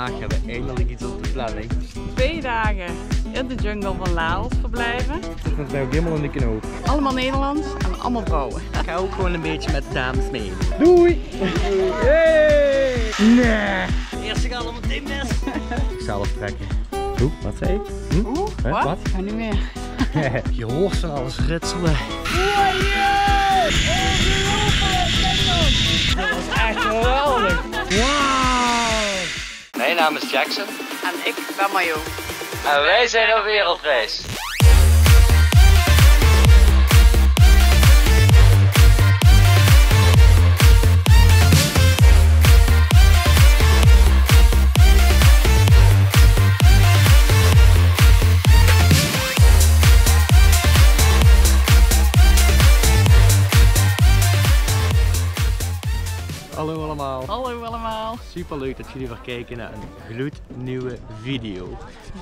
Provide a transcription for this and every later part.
Vandaag hebben we eindelijk iets op de planning. Twee dagen in de jungle van Laos verblijven. Zit ons nou ook helemaal in de knoop. Allemaal Nederlands en allemaal vrouwen. Ik ga ook gewoon een beetje met de dames mee. Doei! Hey! Nee! Eerst gaan om meteen mis. Ik zal het trekken. Hoe? Wat zei ik? Hm? Oeh, Hè, wat? wat? Ga niet meer. Je hoort van alles ritselen. Dat was echt geweldig. Wauw! Mijn naam is Jackson En ik ben Mayo. en wij zijn op wereldreis. Hallo allemaal. Hallo allemaal. Super leuk dat jullie weer kijken naar een gloednieuwe video.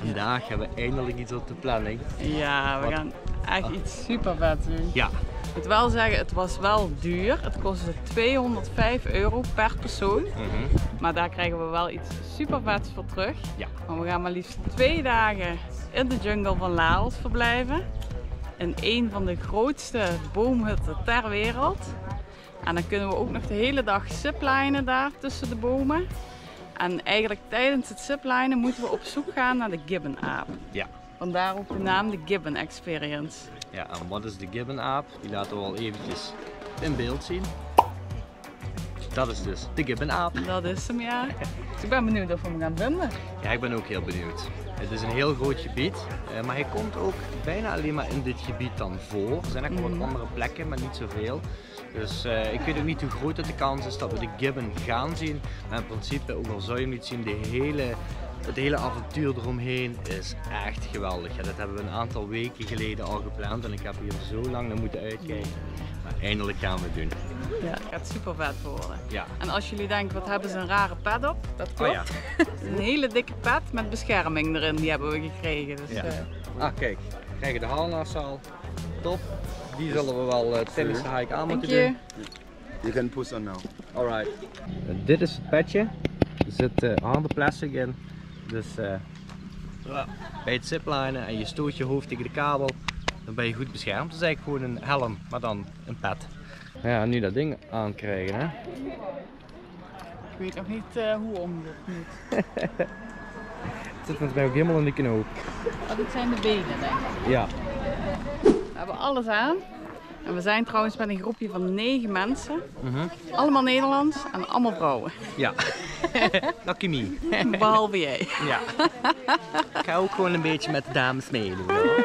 Vandaag hebben we eindelijk iets op de planning. Ja, we Wat? gaan echt iets super vet doen. Ja, Ik moet wel zeggen, het was wel duur. Het kostte 205 euro per persoon. Maar daar krijgen we wel iets super vets voor terug. Ja. Want we gaan maar liefst twee dagen in de jungle van Laos verblijven. In een van de grootste boomhutten ter wereld. En dan kunnen we ook nog de hele dag ziplinen daar tussen de bomen. En eigenlijk tijdens het ziplinen moeten we op zoek gaan naar de gibbonaap. ja. Vandaar ook de naam de Gibbon Experience. Ja, en wat is de gibbonaap? Die laten we al eventjes in beeld zien. Dat is dus de gibbonaap. Dat is hem ja. Dus ik ben benieuwd of we hem gaan vinden. Ja, ik ben ook heel benieuwd. Het is een heel groot gebied, eh, maar hij komt ook bijna alleen maar in dit gebied dan voor. Er zijn ook wel Mhm. wat andere plekken, maar niet zoveel. Dus eh, ik weet ook niet hoe groot het de kans is dat we de gibbon gaan zien. Maar in principe, ook al zou je hem niet zien, de hele, het hele avontuur eromheen is echt geweldig. Ja, dat hebben we een aantal weken geleden al gepland en ik heb hier zo lang naar moeten uitkijken. Maar eindelijk gaan we het doen. Ja. Het gaat super vet worden. Ja. En als jullie denken, wat hebben ze een rare pet op? Dat klopt. Oh ja. Is een hele dikke pet met bescherming erin, die hebben we gekregen. Dus, Ja. eh, Ah, kijk. We krijgen de harnasaal. Top. Die zullen we wel uh, de hike aan moeten doen. You can push on now. Alright. dit is het petje. Er zit uh, harde plastic in. Dus eh, bij het ziplinen en je stoot je hoofd tegen de kabel, dan ben je goed beschermd. Het is eigenlijk gewoon een helm, maar dan een pet. Ja, nu dat ding aankrijgen hè. Ik weet nog niet eh, hoe om dit moet. Het zit volgens mij ook helemaal in de knoop. Oh, dit zijn de benen, denk ik. Ja. We hebben alles aan. En we zijn trouwens met een groepje van negen mensen. Allemaal Nederlands en allemaal vrouwen. Ja. Lucky me. Behalve jij. Ja. Ik ga ook gewoon een beetje met de dames meedoen. hoor.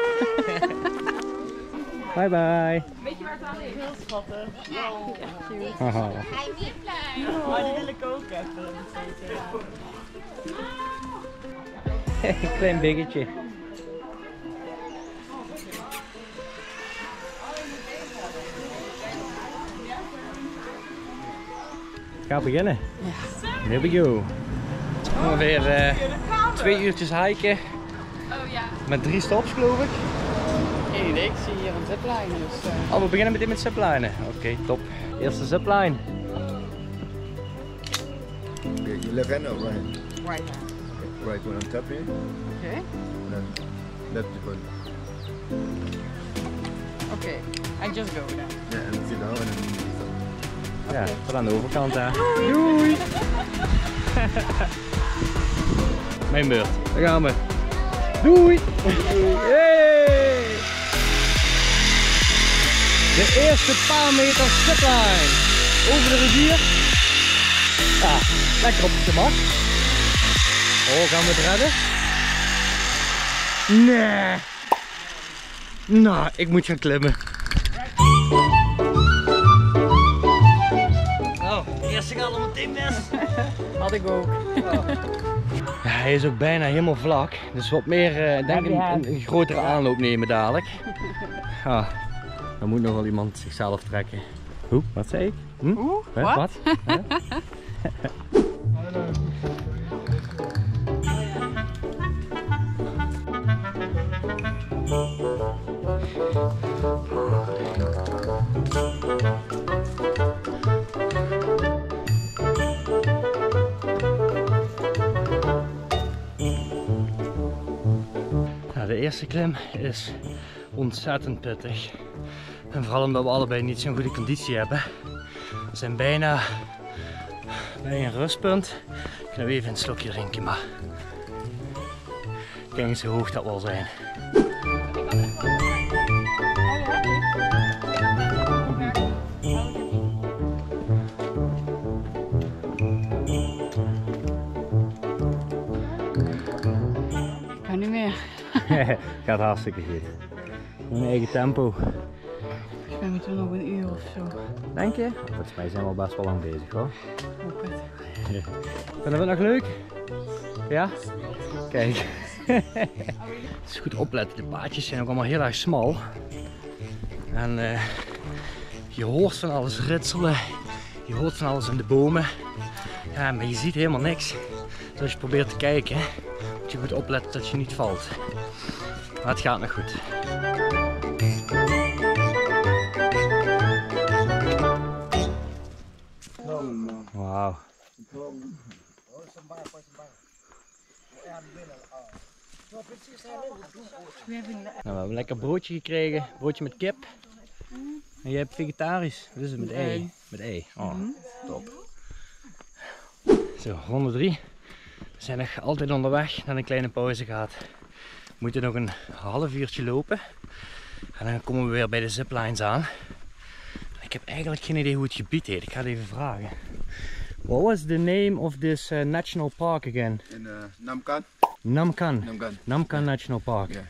Bye bye. Weet je waar het aan ligt? Heel schattig. Haha. Oh, die wil ik ook even. Een klein biggetje. Ga beginnen. Here we go. Ongeveer eh, twee uurtjes hiken Oh ja. met drie stops geloof ik. Geen idee, ik zie hier een zipline. Dus, eh, Oh, we beginnen meteen met ziplinen. Oké, top. Eerste zipline. Okay, you left hand or right hand? right. Okay, right one on top here, Oké. and then left one. Oké. I just go then. Yeah, and sit down and then Ja, tot aan de overkant daar. Doei! Mijn beurt. Daar gaan we. Doei! Yay! De eerste paar meter zipline. Over de rivier. Ja, lekker op het gemak. Oh, gaan we het redden? Nee. Nou, ik moet gaan klimmen. Al meteen mis. Had ik ook. Ja, hij is ook bijna helemaal vlak. Dus wat meer, eh, ik denk een, een, een grotere aanloop nemen dadelijk. Ah, dan moet nog wel iemand zichzelf trekken. Hoe? Wat zei ik? Hm? Wat? wat? eerste klim is ontzettend pittig. En vooral omdat we allebei niet zo'n goede conditie hebben. We zijn bijna bij een rustpunt. Ik ga even een slokje drinken, maar kijk eens hoe hoog dat wel zijn. Gaat hartstikke goed. In eigen tempo. Ik ben moeten we nog een uur of zo. Denk je? Volgens mij zijn we al best wel lang bezig hoor. Hoop het. Vinden we het nog leuk? Ja? Kijk. Het is goed opletten, de paadjes zijn ook allemaal heel erg smal. En eh, je hoort van alles ritselen, je hoort van alles in de bomen. Ja, maar je ziet helemaal niks. Dus als je probeert te kijken, moet je goed opletten dat je niet valt. Maar het gaat nog goed. Wauw. Nou, we hebben een lekker broodje gekregen, broodje met kip. En jij hebt vegetarisch, dus met ei. Met ei. Oh, top. Zo, ronde 3. We zijn nog altijd onderweg naar een kleine pauze gehad. We moeten nog een half uurtje lopen. En dan komen we weer bij de ziplines aan. Ik heb eigenlijk geen idee hoe het gebied heet. Ik ga het even vragen. What was the name of this uh, national park again? In uh, Namkan. Namkan. Namkan. Namkan National Park. Ja.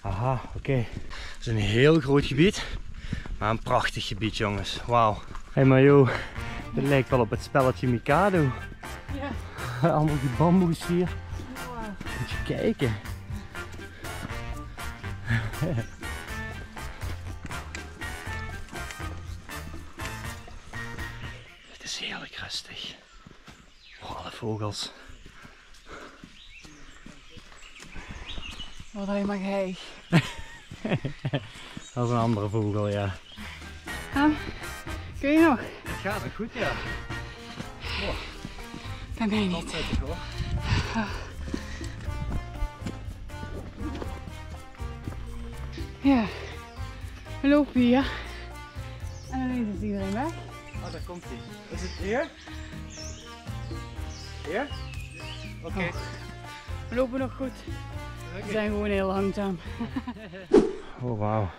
Aha, oké. Het is een heel groot gebied, maar een prachtig gebied, jongens. Wauw. Hé, hey, maar joh, dit lijkt wel op het spelletje Mikado. Ja. Allemaal die bamboes hier. Moet je kijken. Het is heerlijk rustig. Oh, alle vogels. Wat helemaal geheig. Dat is een andere vogel, ja. Kun je nog? Het gaat nog goed, ja. Bij mij niet. Prettig hoor. Ja. We lopen hier. En ineens is iedereen weg. Oh, daar komt hij. Is het hier? Hier? Oké. We lopen nog goed. We zijn gewoon heel langzaam. Oh, wauw.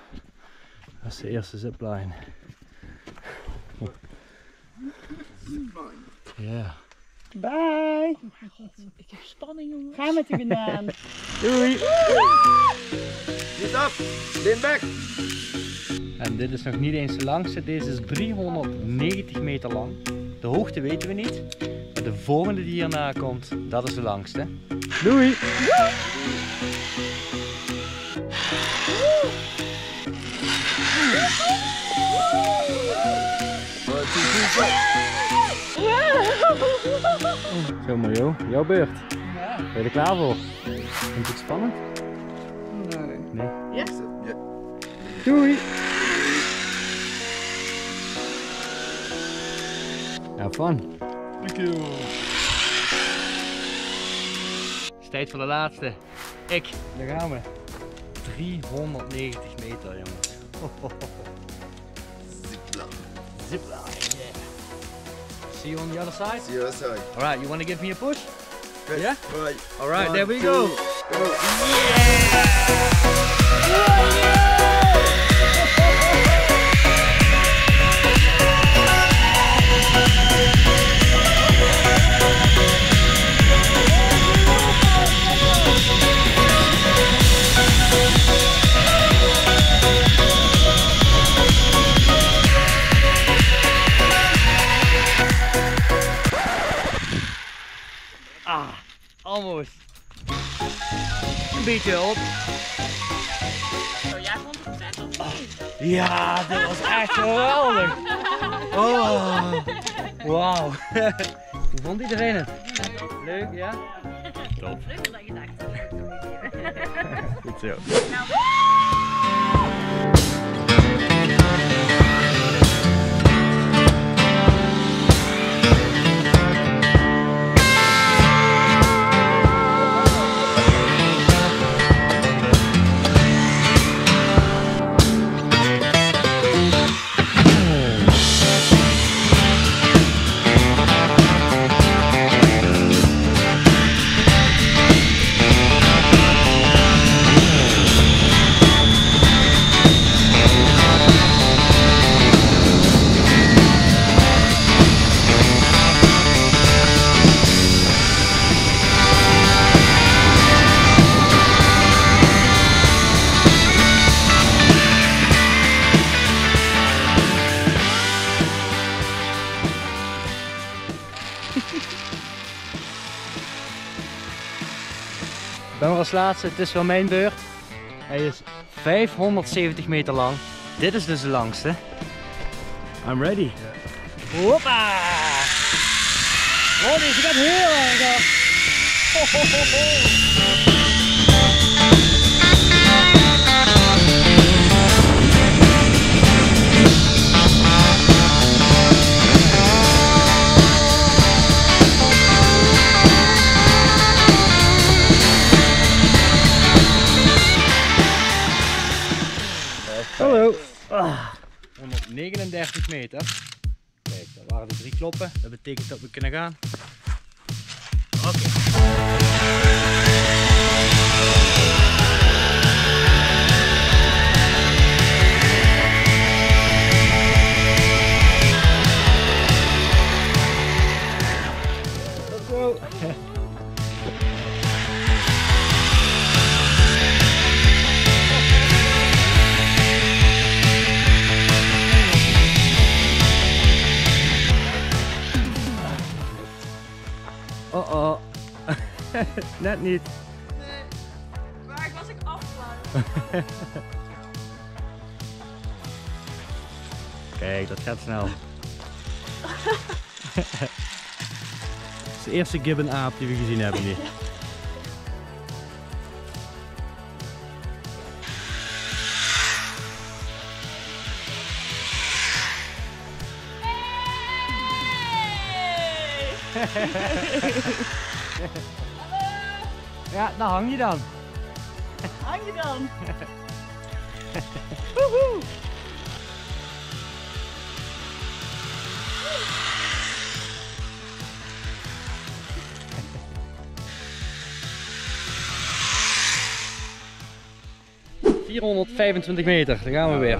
Dat is de eerste zipline. Ja. Bye. Ik heb spanning jongen. Ga met de banaan. Doei! Sit up. Lean back. En dit is nog niet eens de langste. Deze is 390 meter lang. De hoogte weten we niet. Maar de volgende die hierna komt, dat is de langste. Doei! Zo Mario, jouw beurt. Ben je er klaar voor? Vind je het spannend? Nee. Nee. Ja? Doei! Have fun. Thank you. Het is tijd voor de laatste. Ik, daar gaan we. 390 meter jongens. Yeah. See you on the other side? See you outside. Alright, you want to give me a push? Okay. Yeah? Right. Alright, One, there we two, go. go. Ah, op. Zo, jij 100% of niet? Ja, dit was echt geweldig. Oh, wauw. Hoe vond iedereen het? Leuk, ja? Top. Leuker dan gedacht. Goed zo. Laatste, het is wel mijn beurt. Hij is 570 meter lang. Dit is dus de langste. I'm ready. Hoppa! Oh, deze gaat heel erg af. Hallo. Ah, 139 meter. Kijk, daar waren de drie kloppen. Dat betekent dat we kunnen gaan. Oké. Let's Net niet. Waar was ik afgelopen? Kijk, dat gaat snel. Het is de eerste gibbon aap die we gezien hebben nu. Ja, daar hang je dan. Hang je dan? Oké. 425 meter, daar gaan we weer.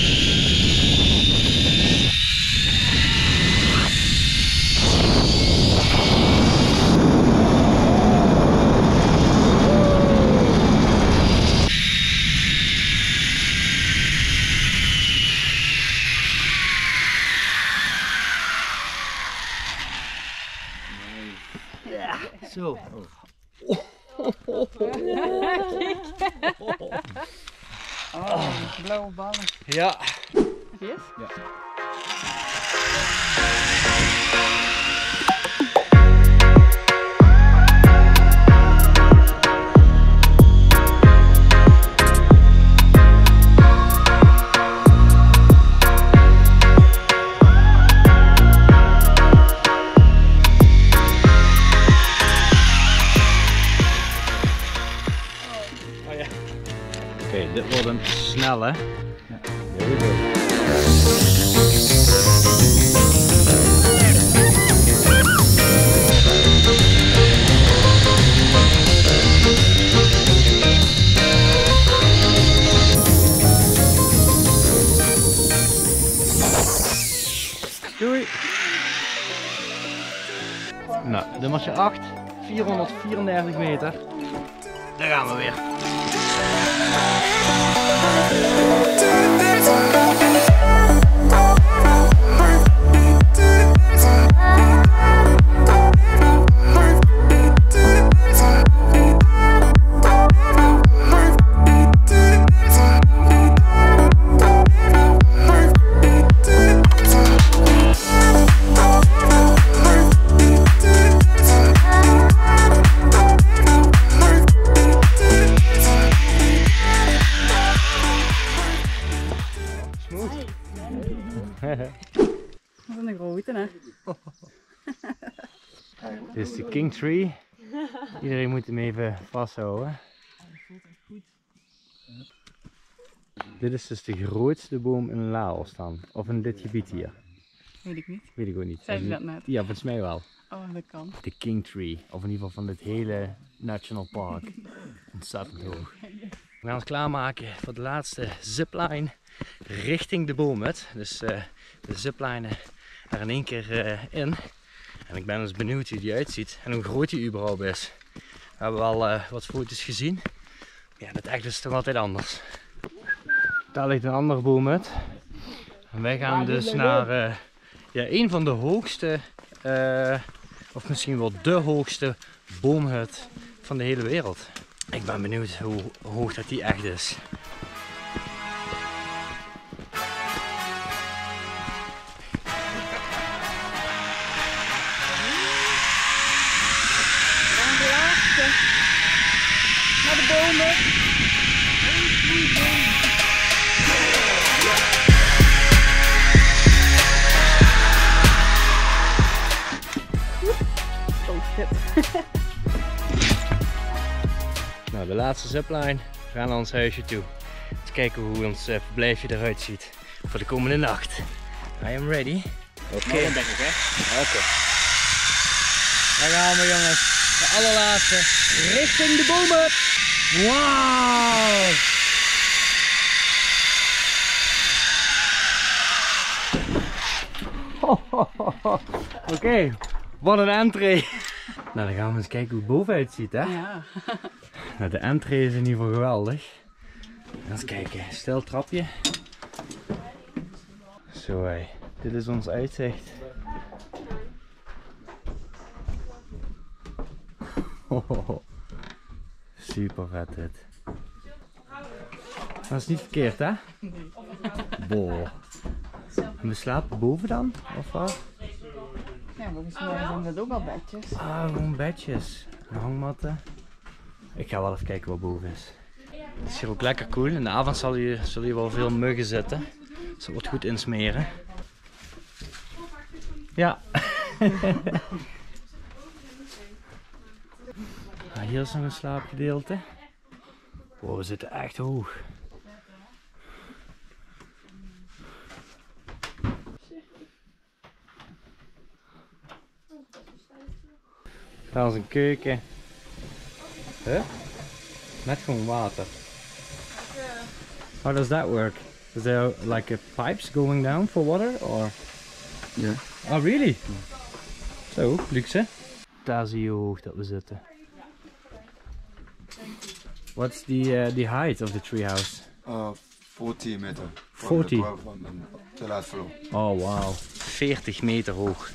Ja. Yes? Oké, dit wordt een snelle. Nou, nummertje 8, 434 meter. Daar gaan we weer. King Tree. Iedereen moet hem even vasthouden. Dit is dus de grootste boom in Laos dan. Of in dit gebied hier. Weet ik niet. Weet ik ook niet. Zei je dat net? Ja, volgens mij wel. Oh, dat kan. De King Tree. Of in ieder geval van dit hele National Park. Ontzettend hoog. We gaan ons klaarmaken voor de laatste zipline richting de boomhut. Dus eh, de ziplinen er in één keer eh, in. En ik ben dus benieuwd hoe die uitziet en hoe groot die überhaupt is. We hebben al eh, wat foto's gezien. Ja, dat echt is toch altijd anders. Daar ligt een andere boomhut. En wij gaan dus naar eh, ja, een van de hoogste, eh, of misschien wel de hoogste boomhut van de hele wereld. Ik ben benieuwd hoe hoog dat die echt is. Laatste zipline. We gaan naar ons huisje toe. Eens kijken hoe ons eh, verblijfje eruit ziet voor de komende nacht. I am ready. Oké. Oké. Daar gaan we jongens. De allerlaatste. Richting de bomen. Wauw. Oké, wat een entree. Nou, dan gaan we eens kijken hoe het bovenuit ziet, hè? Ja. De entree is in ieder geval geweldig. Eens kijken, stil trapje. Zo hé, dit is ons uitzicht. Super vet dit. Dat is niet verkeerd hè? Boah. En we slapen boven dan? Of wat? Ja, volgens mij zijn dat ook al bedjes. Ah, gewoon bedjes. En hangmatten. Ik ga wel even kijken wat boven is. Het is hier ook lekker koel. In de avond zal je, zullen hier wel veel muggen zitten. Dus dat wordt goed insmeren. Ja. ah, hier is nog een slaapgedeelte. Wow, we zitten echt hoog. Daar is een keuken. Huh? Met gewoon water. How does that work? Is there like a pipes going down for water or? Ja. Oh really? Zo, luxe. Daar zie je hoe hoog dat we zitten. What's the uh, the height of the treehouse? Uh, 40 meter. from 40? the ground, from the last floor. Oh wow. 40 meter hoog.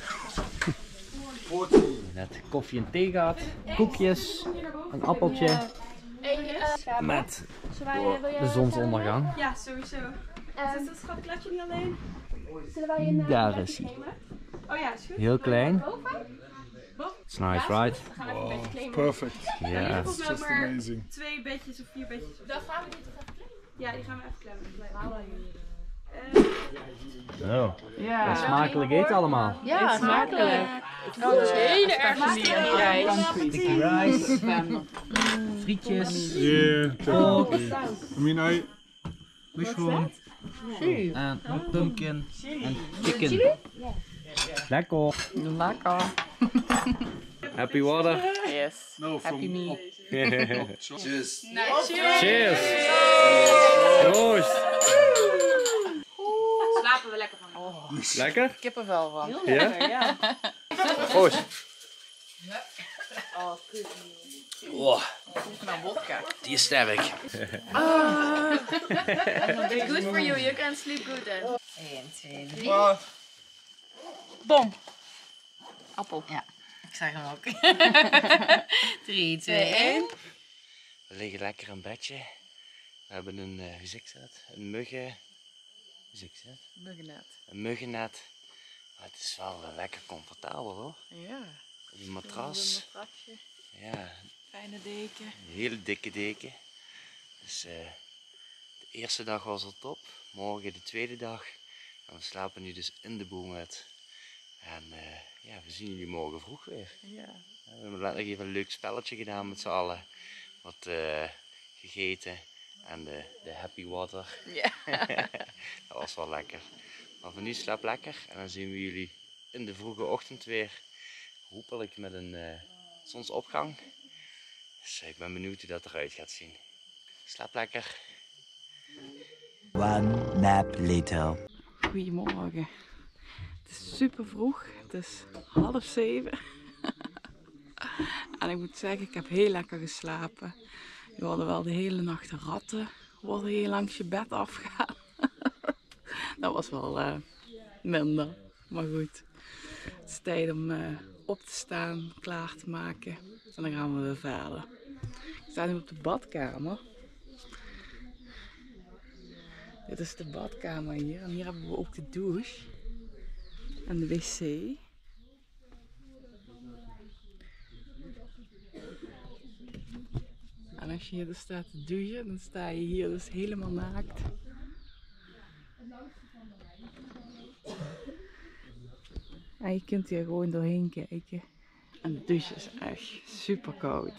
40. Net koffie en thee gehad, koekjes, een appeltje met de zonsondergang. Ja, sowieso. Dus dat schat, ik laat je niet alleen. Zullen wij een Daar is hij. Oh ja, is goed. Heel klein. It's nice, right? We gaan even een beetje claimen. Perfect. Ja. Volgens mij Just maar amazing. twee bedjes of vier bedjes. Dan gaan we dit toch even klemmen? Ja, die gaan we even klemmen. Oh. Ja. Smakelijk eten allemaal. Ja, smakelijk. Oh, is hele erg Sticky rice, frietjes, Yeah. I mean, I mushroom en nog pumpkin en chicken. Lekker. Lekker. Happy water. Yes. no from Happy me. Cheers. Cheers. Proost. Lekker van. Lekker? Kippenvel van. Ja? Ja. Proost. Oh, kut. Oh, die is sterk. Good for you, you can sleep good then. 1, 2, 3. Bom. Appel. Ja, ik zeg hem ook. 3, 2, 1. We liggen lekker in bedje. We hebben een, uh, hoe zeg ik dat? Een muggen... Muggennet. Een muggennet. Maar het is wel lekker comfortabel hoor. Ja. Een matras. Een matrasje. Ja, Fijne deken. een hele dikke deken. Dus eh, de eerste dag was al top. Morgen de tweede dag. En we slapen nu dus in de boomhut. En eh, ja, we zien jullie morgen vroeg weer. Ja. We hebben net nog even een leuk spelletje gedaan met z'n allen. Wat eh, gegeten. En de, de happy water. Ja. dat was wel lekker. Maar voor nu slaap lekker. En dan zien we jullie in de vroege ochtend weer. Hopelijk met een eh, zonsopgang. Dus ik ben benieuwd hoe dat eruit gaat zien. Slaap lekker. One nap later. Goedemorgen. Het is super vroeg. Het is half zeven. en ik moet zeggen, ik heb heel lekker geslapen. Je worden wel de hele nacht ratten worden hier langs je bed afgaan. dat was wel eh, minder. Maar goed. Het is tijd om eh, op te staan, klaar te maken. En dan gaan we weer verder. Ik sta nu op de badkamer. Dit is de badkamer hier. En hier hebben we ook de douche. En de wc. En als je hier dus staat te douchen, dan sta je hier dus helemaal naakt. En je kunt hier gewoon doorheen kijken. En de douche is echt super koud.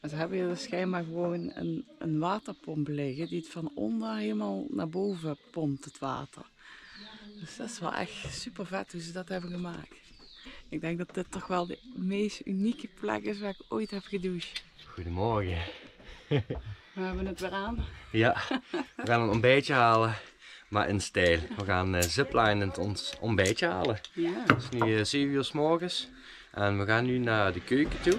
Maar ze hebben hier dus schijnbaar gewoon een, een waterpomp liggen die het van onder helemaal naar boven pompt, het water. Dus dat is wel echt super vet hoe ze dat hebben gemaakt. Ik denk dat dit toch wel de meest unieke plek is waar ik ooit heb gedoucht. Goedemorgen. We hebben het weer aan. Ja, we gaan een ontbijtje halen, maar in stijl. We gaan uh, ziplinend ons ontbijtje halen. Ja. Het is nu uh, 7 uur s morgens en we gaan nu naar de keuken toe.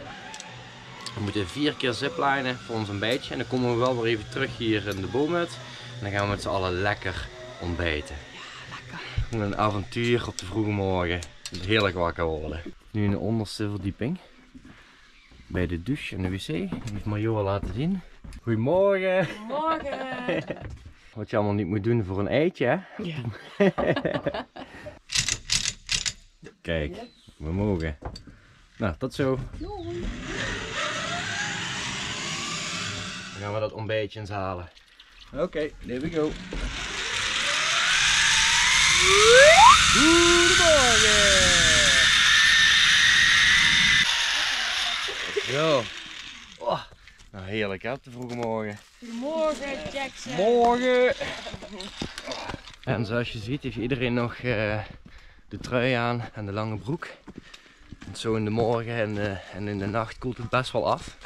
We moeten vier keer ziplinen voor ons ontbijtje en dan komen we wel weer even terug hier in de boomhut. En dan gaan we met z'n allen lekker ontbijten. Ja, lekker. Een avontuur op de vroege morgen. Heerlijk wakker worden. Nu in de onderste verdieping. Bij de douche en de wc. Die heeft Mario al laten zien. Goedemorgen. Morgen! Wat je allemaal niet moet doen voor een eitje, hè? Ja. Kijk, we mogen. Nou, tot zo. Dan gaan we dat ontbijtje eens halen. Oké, there we go. Goedemorgen! Zo. Oh, nou heerlijk hè, op de vroege morgen. Goedemorgen, Jackson. Morgen! En zoals je ziet heeft iedereen nog eh, de trui aan en de lange broek. En zo in de morgen en, eh, en in de nacht koelt het best wel af.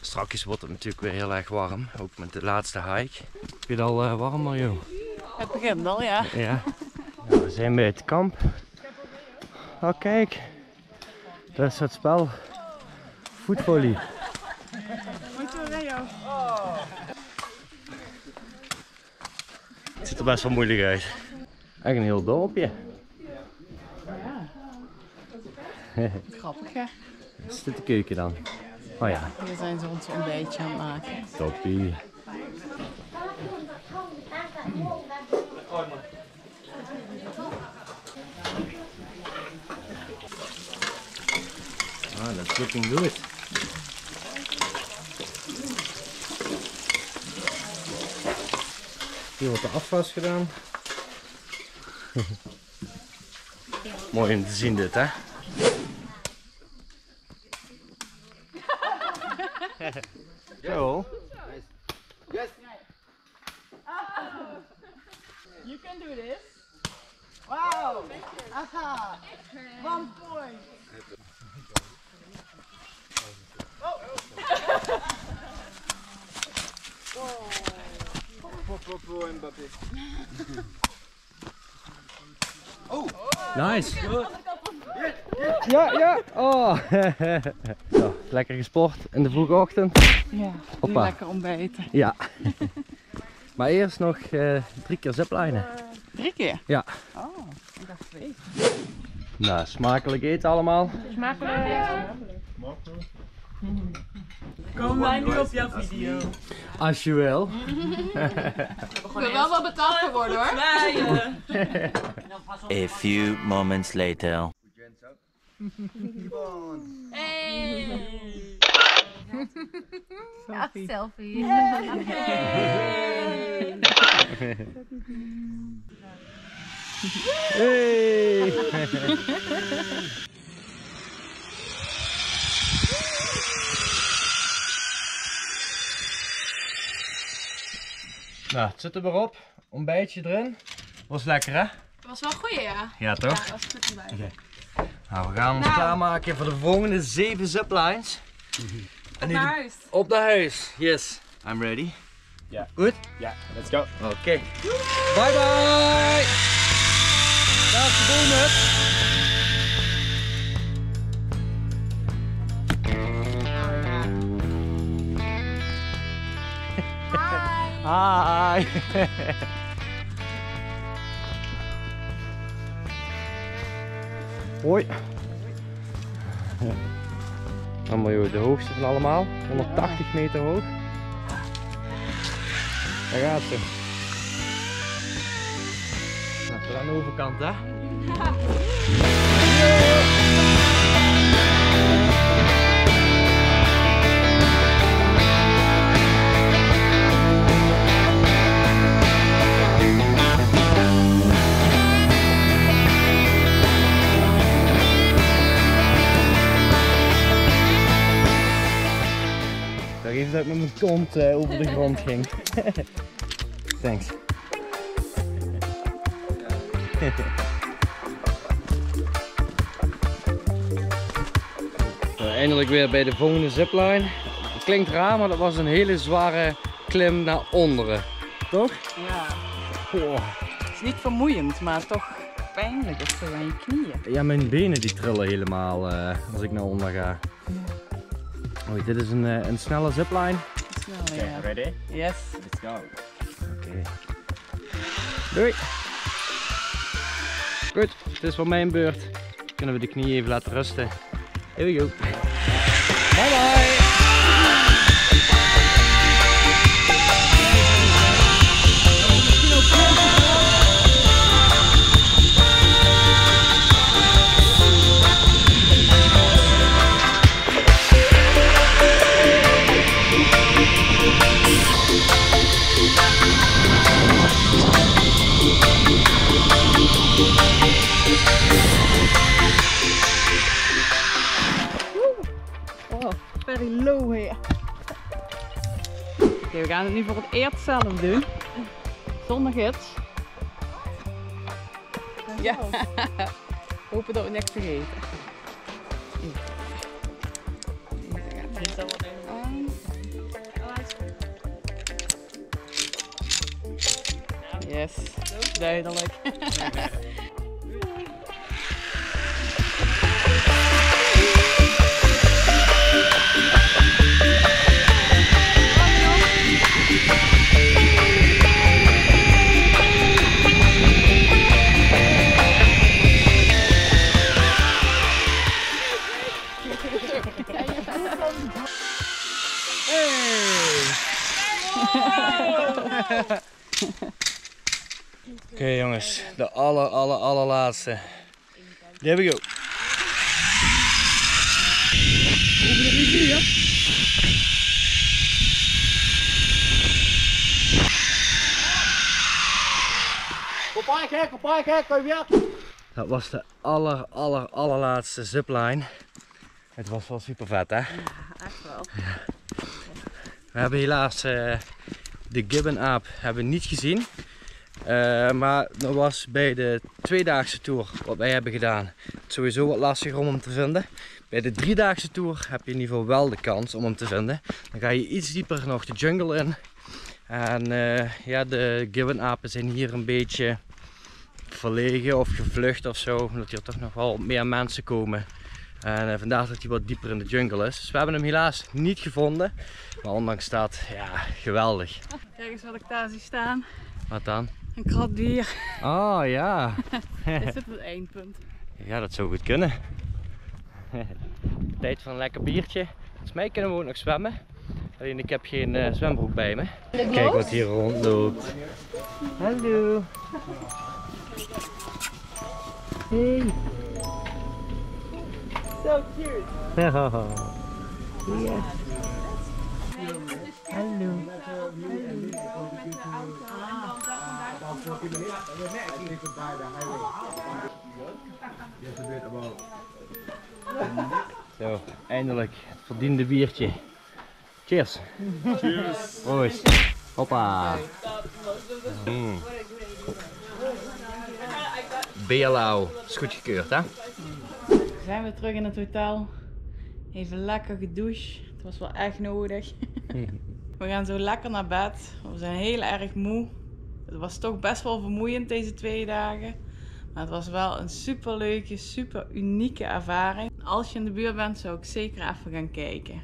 Straks wordt het natuurlijk weer heel erg warm, ook met de laatste hike. Heb je het al eh, warm Mario? Het begint al, ja. Ja. Nou, we zijn bij het kamp. Oh kijk, dat is het spel. Voetvolley. Het ziet er best wel moeilijk uit. Echt een heel dorpje. Grappig, hè? Is dit de keuken dan? Oh ja, Hier zijn ze ons ontbijtje aan het maken. toppie. Ah, that's looking good. Hier wordt de afwas gedaan. Mooi om te zien dit, hè? Zo. You can do this. Wow! Aha! One point. Nice. Ja, ja. Oh. Zo, lekker gesport in de vroege ochtend. Ja, Hoppa. lekker ontbijten. Ja. Maar eerst nog eh, drie keer ziplinen. Drie keer? Ja. Oh, ik dacht twee. Nou, smakelijk eten allemaal. Komen wij nu op jouw video? Als je wil. Ik wil wel wat betaald voor worden hoor. A few moments later. Selfie. Selfie. Hey. nou, het zit er weer op. Ontbijtje erin. Was lekker hè? Was wel goed ja. Ja toch? Ja, was goed erbij. Nou, we gaan ons Nou. klaarmaken voor de volgende zeven ziplines. En nu Naar de- huis. op naar huis. Yes, I'm ready. Ja. Goed? Ja, let's go. Oké. Bye bye! Daar is de boomhut. Hi. Hoi. Allemaal joh, de hoogste van allemaal. 180 meter hoog. Daar gaat ze. Tot aan de overkant hè. Zag even dat ik met mijn kont eh, over de grond ging. Thanks. Nou, eindelijk weer bij de volgende zipline. Het klinkt raar, maar dat was een hele zware klim naar onderen. Toch? Ja, Goh. het is niet vermoeiend, maar toch pijnlijk of zo aan je knieën. Ja, mijn benen die trillen helemaal eh, als ik naar onder ga. Oh, dit is een, eh, een snelle zipline. Snel, ja. Ready? Yes. Let's go. Oké. Doei. Goed, het is voor mijn beurt. Kunnen we de knie even laten rusten. Here we go. Bye bye. Gaan het nu voor het eerst zelf doen. Zonder gids. Ja. Hopen dat we niks vergeten. Yes, duidelijk. Oké jongens, de aller aller allerlaatste. There we go. Dat was de aller aller allerlaatste zipline. Het was wel super vet hè? Echt wel. We hebben helaas eh, de gibbon aap hebben niet gezien. Eh, maar dat was bij de tweedaagse tour wat wij hebben gedaan sowieso wat lastiger om hem te vinden. Bij de driedaagse tour heb je in ieder geval wel de kans om hem te vinden. Dan ga je iets dieper nog de jungle in. En eh, ja, de gibbon apen zijn hier een beetje verlegen of gevlucht of zo. Omdat hier toch nog wel meer mensen komen. En eh, vandaar dat hij wat dieper in de jungle is. Dus we hebben hem helaas niet gevonden. Maar ondanks dat, ja, geweldig. Kijk eens wat ik daar zie staan. Wat dan? Een krat bier. Oh ja. Is dit het eindpunt? Ja, dat zou goed kunnen. Tijd voor een lekker biertje. Volgens mij kunnen we ook nog zwemmen. Alleen ik heb geen eh, zwembroek bij me. Kijk wat hier rondloopt. Hallo. Hey. So cute. Yes. Hallo. Zo, eindelijk het verdiende biertje. Cheers. Cheers. Proost. Hoppa. Mm. Beerlauw. Is goed gekeurd hè? We zijn weer terug in het hotel. Even lekker gedoucht. Het was wel echt nodig. We gaan zo lekker naar bed. We zijn heel erg moe. Het was toch best wel vermoeiend deze twee dagen. Maar het was wel een super leuke, super unieke ervaring. Als je in de buurt bent, zou ik zeker even gaan kijken.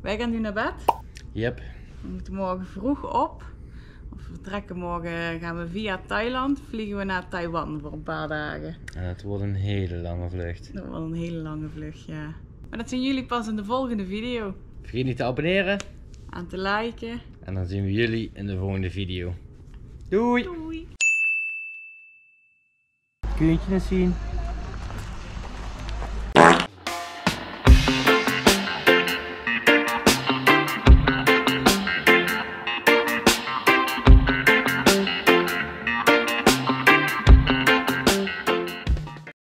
Wij gaan nu naar bed. Yep. We moeten morgen vroeg op. Vertrekken morgen, gaan we via Thailand, vliegen we naar Taiwan voor een paar dagen. En het wordt een hele lange vlucht. Dat wordt een hele lange vlucht, ja. Maar dat zien jullie pas in de volgende video. Vergeet niet te abonneren. Aan te liken. En dan zien we jullie in de volgende video. Doei! Doei! Kun je het zien?